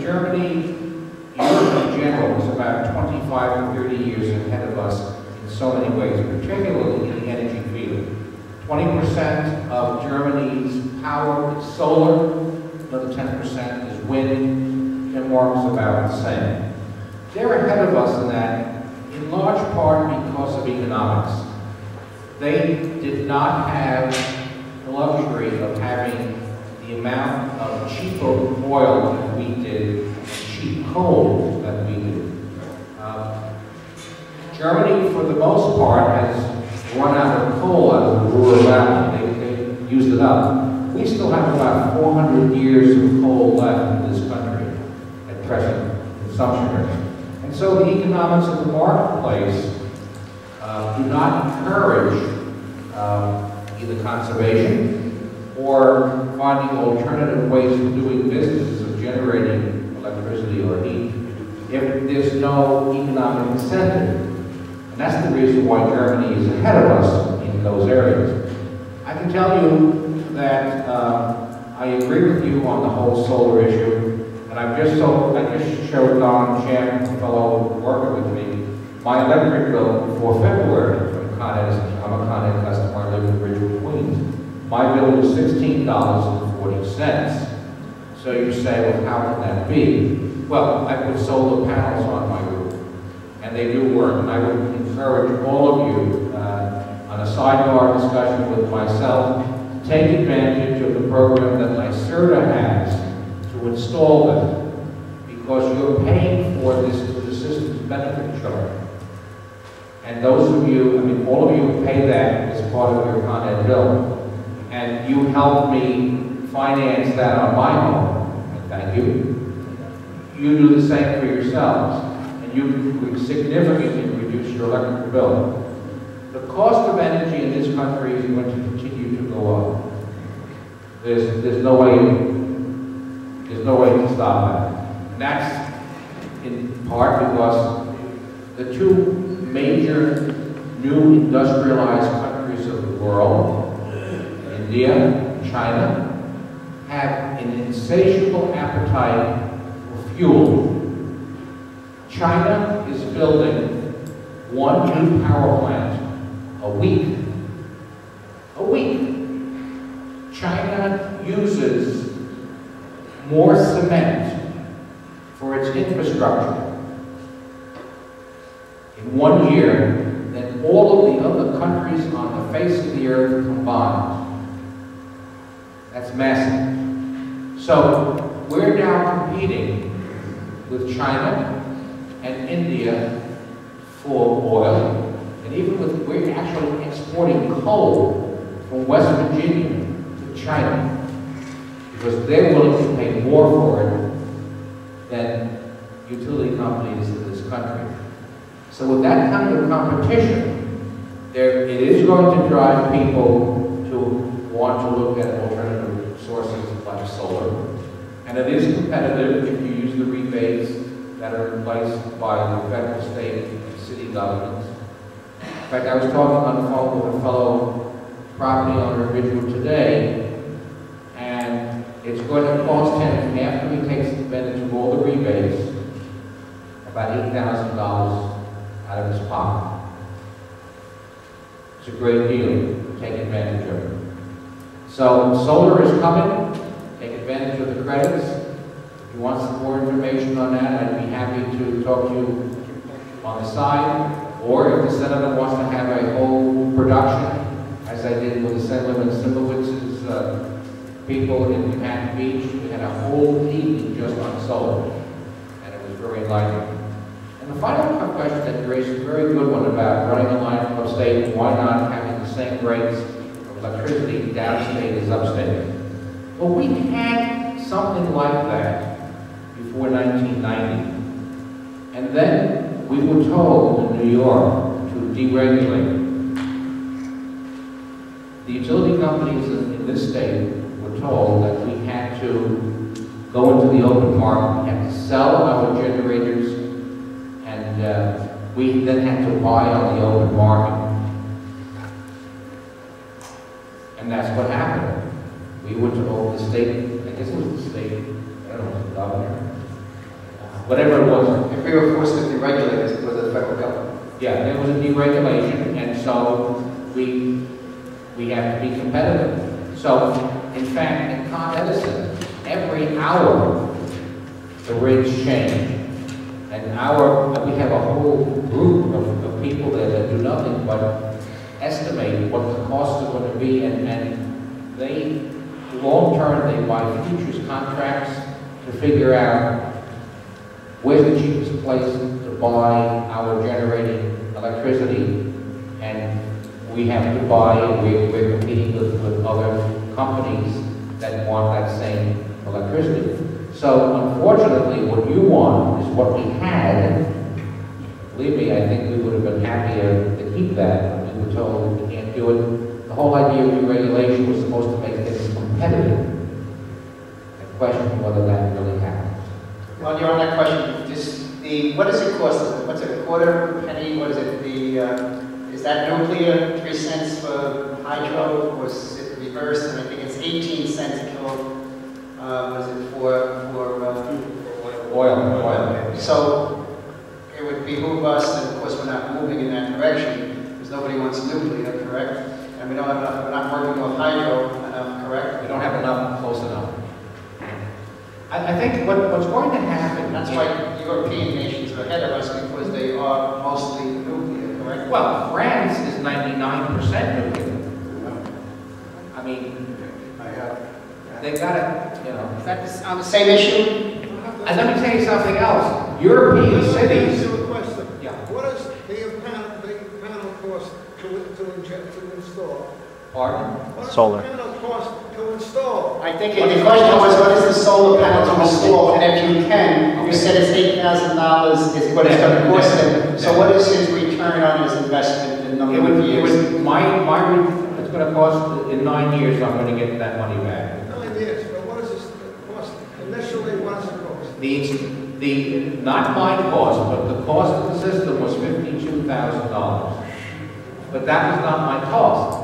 Germany, Europe in general, is about 25 to 30 years ahead of us in so many ways, particularly in the energy field. 20% of Germany's power is solar, another 10% is wind, Denmark's about the same. They're ahead of us in that, in large part because of economics. They did not have the luxury of having the amount of cheaper oil that we coal that we did. Uh, Germany, for the most part, has run out of coal out of the Ruhr Valley. They, they used it up. We still have about 400 years of coal left in this country at present consumption rate. And so the economics of the marketplace uh, do not encourage uh, either conservation or finding alternative ways of doing business of generating if there's no economic incentive. And that's the reason why Germany is ahead of us in those areas. I can tell you that uh, I agree with you on the whole solar issue. And I've just so I just showed Don Chan, a fellow working with me, my electric bill for February from Con Edison. I'm a Con Ed customer, I live in Ridgewood, Queens. My bill was $16.40. So you say, well, how can that be? Well, I put solar panels on my roof, and they do work. And I would encourage all of you, uh, on a sidebar discussion with myself, to take advantage of the program that NYSERDA has to install them, because you're paying for this the system's benefit charge. And those of you, I mean, all of you pay that as part of your Con bill. And you help me finance that on my and thank you. You do the same for yourselves, and you would significantly reduce your electric bill. The cost of energy in this country is going to continue to go up. There's, there's no way, there's no way to stop that. And that's in part because the two major new industrialized countries of the world, India, and China, have an insatiable appetite for fuel. China is building one new power plant a week. A week. China uses more cement for its infrastructure in one year than all of the other countries on the face of the earth combined. That's massive. So we're now competing with China and India for oil, and even with, we're actually exporting coal from West Virginia to China. Because they're willing to pay more for it than utility companies in this country. So with that kind of competition, there, it is going to drive people to want to look at alternative sources like solar. And it is competitive if you use the rebates that are in place by the federal, state, and city governments. In fact, I was talking on the phone with a fellow property owner in Ridgewood today, and it's going to cost him, after he takes advantage of all the rebates, about $8,000 out of his pocket. It's a great deal. to Take advantage of. So solar is coming. Take advantage of the credits. If you want some more information on that, I'd be happy to talk to you on the side. Or if the senator wants to have a whole production, as I did with the Senator Cymbrowitz's uh, people in Manhattan Beach, we had a whole evening just on solar. And it was very enlightening. And the final question that you raised is a very good one about running a line from upstate why not having the same rates of electricity downstate as upstate. Well, we had something like that before 1990. And then we were told in New York to deregulate. The utility companies in this state were told that we had to go into the open market. We had to sell our generators and uh, we then had to buy on the open market. And that's what happened. We went to over the state, I guess was the state, I don't know, the governor, whatever it was. If we were forced to be regulators, it was the federal government. Yeah, there was a deregulation, and so we, we have to be competitive. So, in fact, in Con Edison, every hour, the rates change. And our, we have a whole group of, of people there that do nothing but estimate what the costs are going to be, and, and they, long-term, they buy futures contracts to figure out where's the cheapest place to buy our generating electricity, and we have to buy, we're, we're competing with, with other companies that want that same electricity. So unfortunately, what you want is what we had, believe me, I think we would have been happier to keep that, we were told we can't do it. The whole idea of deregulation was supposed to make competitive. I question whether that really happened. While you're on that question, just the, what does it cost? What's it, a quarter penny, what is it, the, uh, is that nuclear, three cents for hydro, or is it reversed, and I think it's 18 cents a kilo, uh, what is it, for, for, uh, Oil, oil. So it would behoove us, and of course, we're not moving in that direction, because nobody wants nuclear, correct? And we don't have enough, we're not working with hydro correct? We don't have enough close enough. I, I think what, what's going to happen. And that's why European nations are ahead of us, because they are mostly nuclear, correct? Well, France is ninety-nine percent nuclear. I mean, I have. they got it, you know. Is that on the same issue? And let me tell you something else. European cities, Ask you a question. Yeah. What is the panel, the panel cost to, to inject, to install? Pardon? What is Solar. the panel cost to install? I think the question was, what is the solar panel to install? And if you can, you said it's eight thousand dollars is what it's gonna cost them. So what is his return on his investment in It number would, of it years? would, my, my, re- it's gonna cost, in nine years, I'm gonna get that money back. Nine years, but what is this cost? Initially, what does it cost? The, the, not my cost, but the cost of the system was fifty-two thousand dollars. But that was not my cost,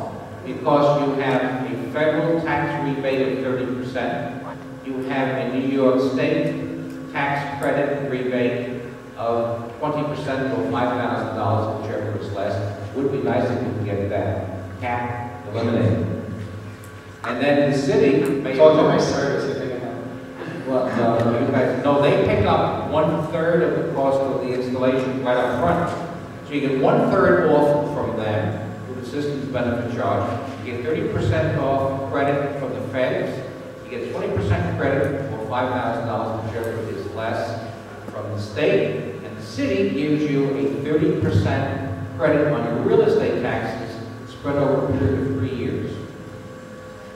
because you have a federal tax rebate of thirty percent. You have a New York State tax credit rebate of twenty percent or five thousand dollars, whichever is less. Would be nice if we could get that cap eliminated. And then the city may. Talk to my service if they can help. Well, no, guys, no, they pick up one-third of the cost of the installation right up front. So you get one-third off from them the system's benefit charge. You get thirty percent off credit from the feds. You get twenty percent credit or five thousand dollars, whichever is less, from the state. And the city gives you a thirty percent credit on your real estate taxes spread over a period of three years.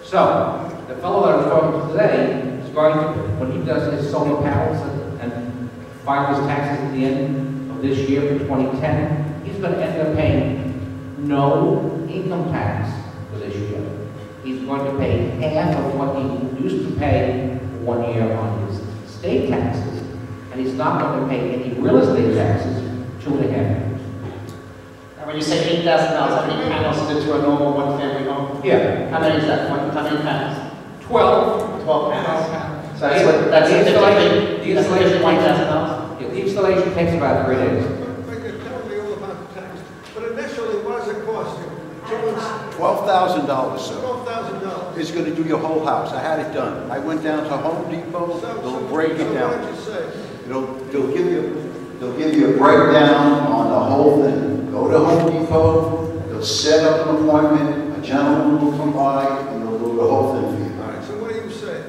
So, the fellow that I'm talking to today is going to, when he does his solar panels and- and files his taxes at the end of this year for 2010, he's going to end up paying no income tax for this year. He's going to pay half of what he used to pay one year on his state taxes, and he's not going to pay any real estate taxes two and a half years. And when you say eight thousand dollars, how many panels is it to a normal one-family home? Yeah, How many is that? How many panels? 12. Twelve panels? So that's what, that's The installation- the installation fifty-one thousand dollars? Yeah, The installation takes about three days. $12,000, sir, Twelve thousand dollars. is gonna do your whole house. I had it done. I went down to Home Depot, they'll break it down. you say? They'll, they'll give you, they'll give you a breakdown on the whole thing. Go to Home Depot, they'll set up an appointment, a gentleman will come by, and they'll do the whole thing for you. All right, so what do you say?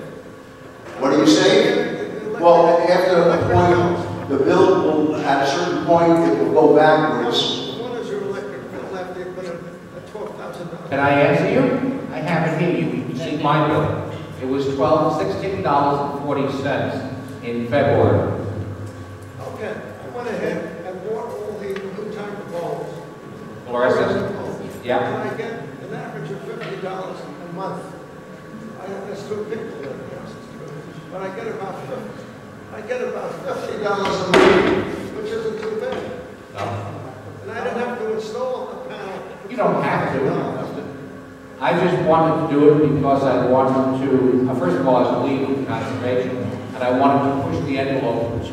What do you say? Well, after the appointment, the bill will, at a certain point, it will go back Can I answer you? I haven't here, you can see my bill. It was twelve, sixteen dollars and forty cents in February. Okay, I went ahead and bought all the new type of bulbs. Fluorescent? Bulbs. Yeah. And I get an average of fifty dollars a month. I, too big for that but I get about fifty, I get about fifty dollars a month, which isn't too bad. No. And I don't have to install a panel. You don't have to. I just wanted to do it because I wanted to, uh, first of all, I believe in conservation, and I wanted to push the envelope to